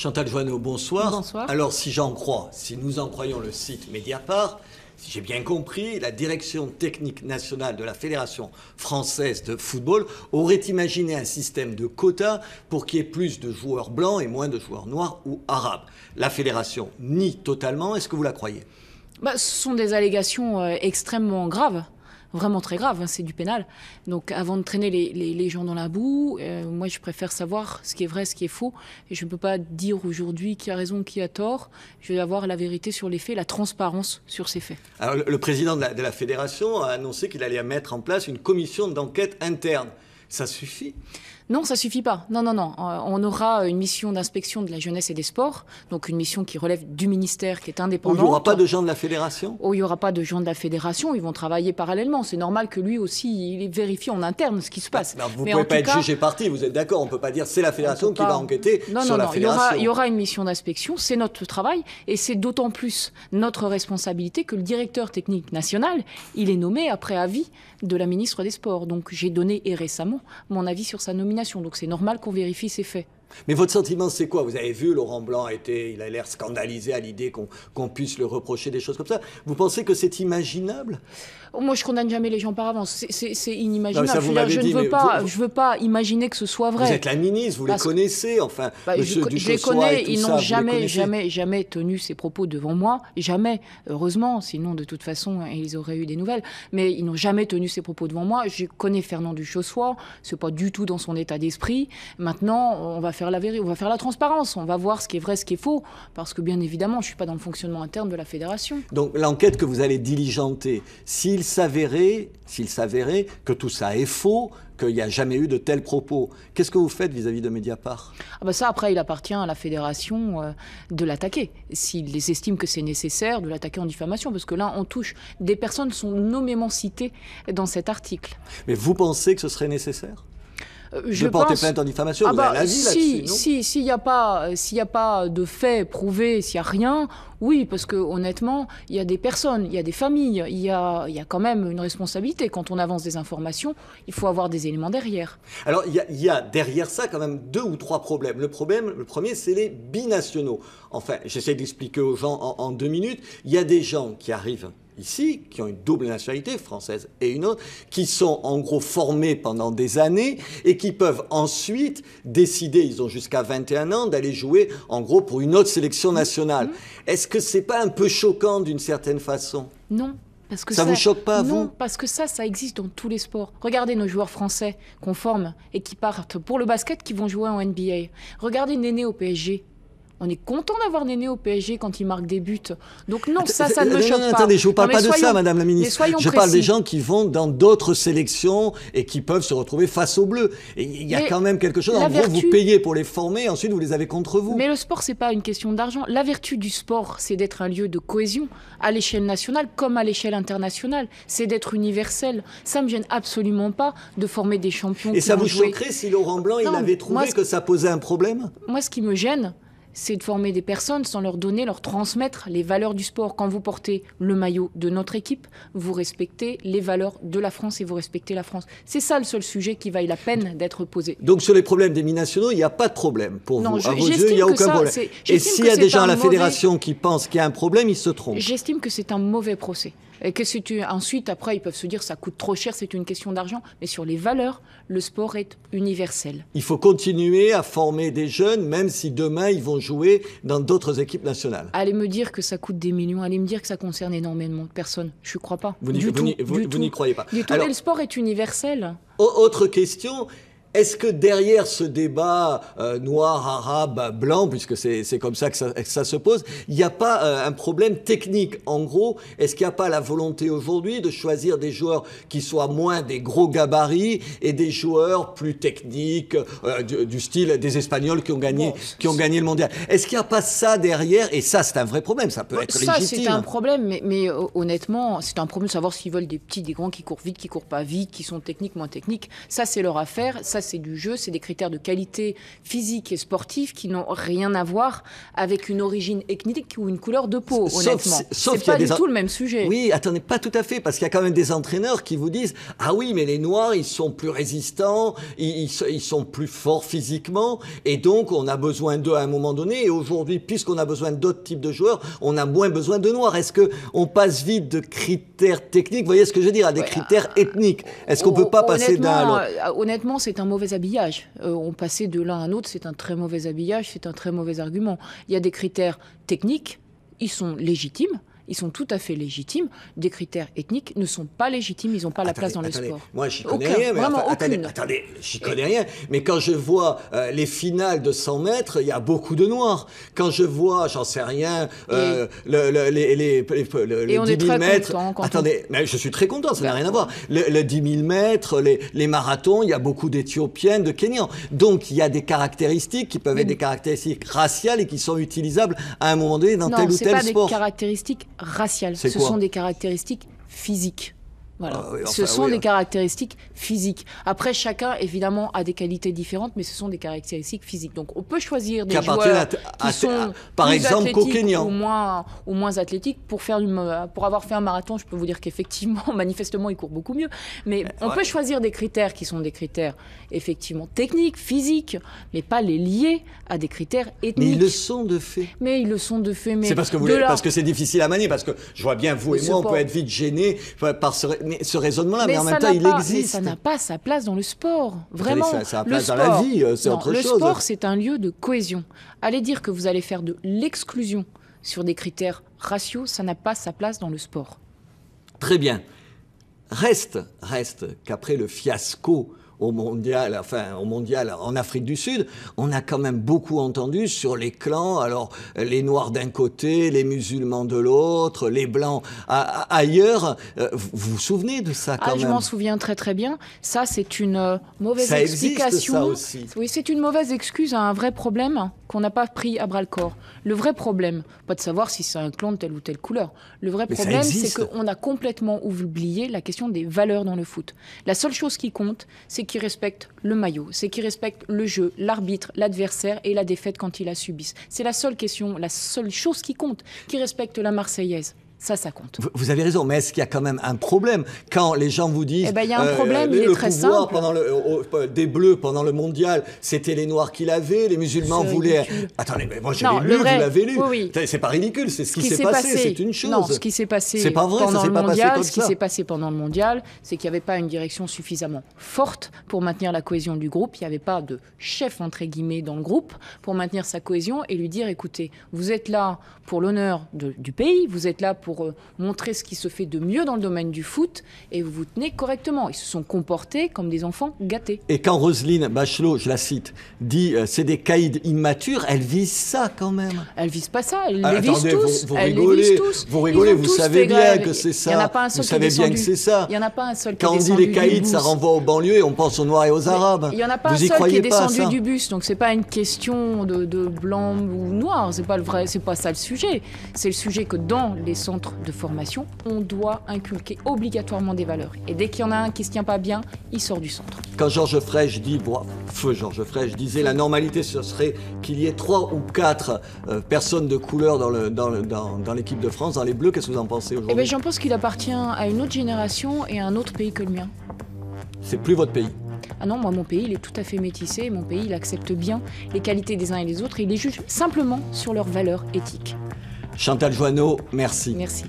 Chantal Joanneau, bonsoir. Bonsoir. Alors, si j'en crois, si nous en croyons le site Mediapart, si j'ai bien compris, la direction technique nationale de la Fédération française de football aurait imaginé un système de quotas pour qu'il y ait plus de joueurs blancs et moins de joueurs noirs ou arabes. La fédération nie totalement. Est-ce que vous la croyez? Bah, Ce sont des allégations euh, extrêmement graves vraiment très grave, hein, c'est du pénal. Donc avant de traîner les, gens dans la boue, euh, moi je préfère savoir ce qui est vrai, ce qui est faux. Et je ne peux pas dire aujourd'hui qui a raison, qui a tort. Je vais avoir la vérité sur les faits, la transparence sur ces faits. Alors le, président de la, de la fédération a annoncé qu'il allait mettre en place une commission d'enquête interne. Ça suffit? Non, ça suffit pas. Non, non, non. Euh, on aura une mission d'inspection de la jeunesse et des sports, donc une mission qui relève du ministère, qui est indépendante. il n'y aura pas de gens de la fédération? Oh, il n'y aura pas de gens de la fédération. Ils vont travailler parallèlement. C'est normal que lui aussi, il vérifie en interne ce qui se passe. vous ne pouvez pas être jugé parti. Vous êtes d'accord On ne peut pas dire c'est la fédération qui va enquêter non, sur non, la non. fédération. Il y, aura, une mission d'inspection. C'est notre travail et c'est d'autant plus notre responsabilité que le directeur technique national, il est nommé après avis de la ministre des Sports. Donc j'ai donné et récemment mon avis sur sa nomination. Donc c'est normal qu'on vérifie ces faits. Mais votre sentiment, c'est quoi? Vous avez vu, Laurent Blanc a été, il a l'air scandalisé à l'idée qu'on puisse le reprocher des choses comme ça. Vous pensez que c'est imaginable? Moi, je condamne jamais les gens par avance. C'est inimaginable. je, ne veux pas, je veux pas imaginer que ce soit vrai. Vous êtes la ministre, vous les connaissez, enfin. Bah, je, les connais. ils n'ont jamais, jamais, jamais tenu ces propos devant moi. Jamais, heureusement. Sinon, de toute façon, ils auraient eu des nouvelles. Mais ils n'ont jamais tenu ces propos devant moi. Je connais Fernand Duchossois. C'est pas du tout dans son état d'esprit. Maintenant, on va faire la vérité, on va faire la transparence. On va voir ce qui est vrai, ce qui est faux. Parce que bien évidemment, je suis pas dans le fonctionnement interne de la fédération. Donc, l'enquête que vous allez diligenter, s'il s'avérait, s'il s'avérait que tout ça est faux, qu'il n'y a jamais eu de tels propos, qu'est-ce que vous faites vis-à-vis de Mediapart? Ah bah Ça, après, il appartient à la fédération euh, de l'attaquer. S'ils estiment que c'est nécessaire, de l'attaquer en diffamation, parce que là, on touche. Des personnes sont nommément citées dans cet article. Mais vous pensez que ce serait nécessaire? Je de porter plainte en diffamation, ah vous bah, avez si, si, s'il n'y a pas, s'il a pas de faits prouvés, s'il n'y a rien, oui, parce que honnêtement, il y a des personnes, il y a des familles, il y a, il y a quand même une responsabilité. Quand on avance des informations, il faut avoir des éléments derrière. Alors, il y, a, il y a derrière ça quand même deux ou trois problèmes. Le problème, le premier, c'est les binationaux. Enfin, j'essaie d'expliquer aux gens en, en deux minutes. Il y a des gens qui arrivent ici, qui ont une double nationalité, française et une autre, qui sont en gros formés pendant des années et qui peuvent ensuite décider, ils ont jusqu'à 21 ans, d'aller jouer en gros pour une autre sélection nationale. Mmh. Est-ce que c'est pas un peu choquant d'une certaine façon? Non. Parce que ça, vous choque pas, non, vous? parce que ça, ça existe dans tous les sports. Regardez nos joueurs français qu'on forme et qui partent pour le basket, qui vont jouer en NBA. Regardez Néné au PSG on est content d'avoir Néné au PSG quand il marque des buts. Donc non, ça, ça ne me choque pas. Attendez, je ne vous parle pas de ça, Madame la Ministre. Je parle des gens qui vont dans d'autres sélections et qui peuvent se retrouver face aux Bleus. Il y a quand même quelque chose. En gros, vous payez pour les former, ensuite vous les avez contre vous. Mais le sport, c'est pas une question d'argent. La vertu du sport, c'est d'être un lieu de cohésion à l'échelle nationale comme à l'échelle internationale. C'est d'être universel. Ça me gêne absolument pas de former des champions. Et ça vous choquerait si Laurent Blanc, il avait trouvé que ça posait un problème? Moi, ce qui me gêne, c'est de former des personnes sans leur donner, leur transmettre les valeurs du sport. Quand vous portez le maillot de notre équipe, vous respectez les valeurs de la France et vous respectez la France. C'est ça le seul sujet qui vaille la peine d'être posé. Donc sur les problèmes des binationaux, il n'y a pas de problème pour vous. à vos yeux, il n'y a aucun problème. Et s'il y a des gens à la fédération qui pensent qu'il y a un problème, ils se trompent. J'estime que c'est un mauvais procès. Et que c'est ensuite, après, ils peuvent se dire ça coûte trop cher, c'est une question d'argent. Mais sur les valeurs, le sport est universel. Il faut continuer à former des jeunes, même si demain ils vont jouer dans d'autres équipes nationales. Allez me dire que ça coûte des millions, allez me dire que ça concerne énormément de personnes. Je ne crois pas. Vous n'y croyez pas. Du tout. le sport est universel. Autre question, est-ce que derrière ce débat euh, noir, arabe, blanc, puisque c'est comme ça que, ça se pose, il n'y a pas euh, un problème technique? En gros, est-ce qu'il n'y a pas la volonté aujourd'hui de choisir des joueurs qui soient moins des gros gabarits et des joueurs plus techniques, euh, du, style des Espagnols qui ont gagné, qui ont gagné le mondial? Est-ce qu'il n'y a pas ça derrière? Et ça, c'est un vrai problème, ça peut être ça, légitime. Ça, c'est un problème, mais, mais honnêtement, c'est un problème de savoir s'ils veulent des petits, des grands qui courent vite, qui courent pas vite, qui sont techniques, moins techniques. Ça, c'est leur affaire. Ça, ça c'est du jeu, c'est des critères de qualité physique et sportive qui n'ont rien à voir avec une origine ethnique ou une couleur de peau, honnêtement. C'est pas du tout le même sujet. Oui, attendez, pas tout à fait, parce qu'il y a quand même des entraîneurs qui vous disent Ah oui, mais les Noirs, ils sont plus résistants, ils, ils sont plus forts physiquement, et donc on a besoin d'eux à un moment donné. Et aujourd'hui, puisqu'on a besoin d'autres types de joueurs, on a moins besoin de Noirs. Est-ce qu'on passe vite de critères techniques, vous voyez ce que je veux dire, à des critères ethniques Est-ce qu'on peut pas passer d'un à l'autre? euh, Honnêtement, c'est un mauvais habillage. Euh, on passait de l'un à l'autre, c'est un très mauvais habillage, c'est un très mauvais argument. Il y a des critères techniques, ils sont légitimes ils sont tout à fait légitimes. Des critères ethniques ne sont pas légitimes, ils n'ont pas la place dans le sport. Moi, j'y connais rien. Mais vraiment, attendez, attendez j'y connais rien. Mais quand je vois euh, les finales de 100 mètres, il y a beaucoup de noirs. Quand je vois, j'en sais rien, euh, le, le, les, les, les 10 000 mètres. Attendez, mais je suis très content, ça n'a rien à voir. Le, 10 000 mètres, les, marathons, il y a beaucoup d'Éthiopiennes, de Kenyans. Donc, il y a des caractéristiques qui peuvent être des caractéristiques raciales et qui sont utilisables à un moment donné dans tel ou tel sport. Pas des caractéristiques raciales. Ce sont des caractéristiques physiques. Voilà. Ah ce sont des caractéristiques physiques. Après, chacun, évidemment, a des qualités différentes, mais ce sont des caractéristiques physiques. Donc, on peut choisir des joueurs qui sont par plus exemple, ou moins, ou moins athlétiques. Pour, faire pour avoir fait un marathon, je peux vous dire qu'effectivement, manifestement, il court beaucoup mieux. Mais on peut choisir des critères qui sont des critères, effectivement, techniques, physiques, mais pas les lier à des critères ethniques. Mais ils le sont de fait. Mais ils le sont de fait. C'est parce que, vous parce que c'est difficile à manier, parce que je vois bien, vous et moi, on peut être vite gênés par ce ce raisonnement-là, mais, en même temps, il existe. ça n'a pas sa place dans le sport, vraiment. Ça, ça a place dans la vie, euh, c'est autre chose. Le sport, c'est un lieu de cohésion. Allez dire que vous allez faire de l'exclusion sur des critères raciaux, ça n'a pas sa place dans le sport. Très bien. Reste, reste qu'après le fiasco au mondial, enfin au mondial en Afrique du Sud, on a quand même beaucoup entendu sur les clans. Alors les noirs d'un côté, les musulmans de l'autre, les blancs ailleurs. Euh, vous vous souvenez de ça quand ah, même Je m'en souviens très très bien. Ça c'est une euh, mauvaise explication. ça aussi. Oui, c'est une mauvaise excuse à un vrai problème qu'on n'a pas pris à bras le corps. Le vrai problème, pas de savoir si c'est un clan de telle ou telle couleur. Le vrai problème, c'est qu'on a complètement oublié la question des valeurs dans le foot. La seule chose qui compte, c'est qui respecte le maillot, c'est qui respecte le jeu, l'arbitre, l'adversaire et la défaite quand il la subisse. C'est la seule question, la seule chose qui compte, qui respecte la Marseillaise. Ça, ça compte. Vous, avez raison, mais est-ce qu'il y a quand même un problème quand les gens vous disent Eh ben, il y a un problème, euh, il est très simple. Pendant le, des Bleus pendant le mondial, c'était les Noirs qui l'avaient, les musulmans voulaient. Attendez, mais moi j'ai lu, vous l'avez lu. Oui, C'est pas ridicule, c'est ce, qui, s'est passé, c'est une chose. Non, ce qui s'est passé pas vrai, pendant le mondial, ce qui s'est passé pendant le mondial, c'est qu'il n'y avait pas une direction suffisamment forte pour maintenir la cohésion du groupe. Il n'y avait pas de chef entre guillemets dans le groupe pour maintenir sa cohésion et lui dire écoutez, vous êtes là pour l'honneur du pays, vous êtes là pour euh, montrer ce qui se fait de mieux dans le domaine du foot et vous vous tenez correctement. Ils se sont comportés comme des enfants gâtés. Et quand Roselyne Bachelot, je la cite, dit euh, c'est des caïds immatures, elle vise ça quand même. Elle vise pas ça, elle les vise tous. Vous, rigolez, vous rigolez, vous savez bien que c'est ça. Il y en a pas un seul vous savez bien que c'est ça. Il y en a pas un seul Quand on dit les caïds, ça renvoie aux banlieues et on pense aux Noirs et aux Arabes. Il y en a pas un seul qui est descendu du bus, donc c'est pas une question de, de blanc ou noir, c'est pas le vrai, c'est pas ça le sujet. C'est le sujet que dans les centres de formation, on doit inculquer obligatoirement des valeurs. Et dès qu'il y en a un qui se tient pas bien, il sort du centre. Quand Georges Frêche dit, feu Georges Frêche disait la normalité ce serait qu'il y ait trois ou quatre euh, personnes de couleur dans, le, dans, dans, l'équipe de France, dans les Bleus, qu'est-ce que vous en pensez aujourd'hui Eh bien j'en pense qu'il appartient à une autre génération et à un autre pays que le mien. C'est plus votre pays ah non, moi, mon pays, il est tout à fait métissé. Mon pays, il accepte bien les qualités des uns et des autres et il les juge simplement sur leurs valeurs éthiques. Chantal Joanneau, merci. Merci.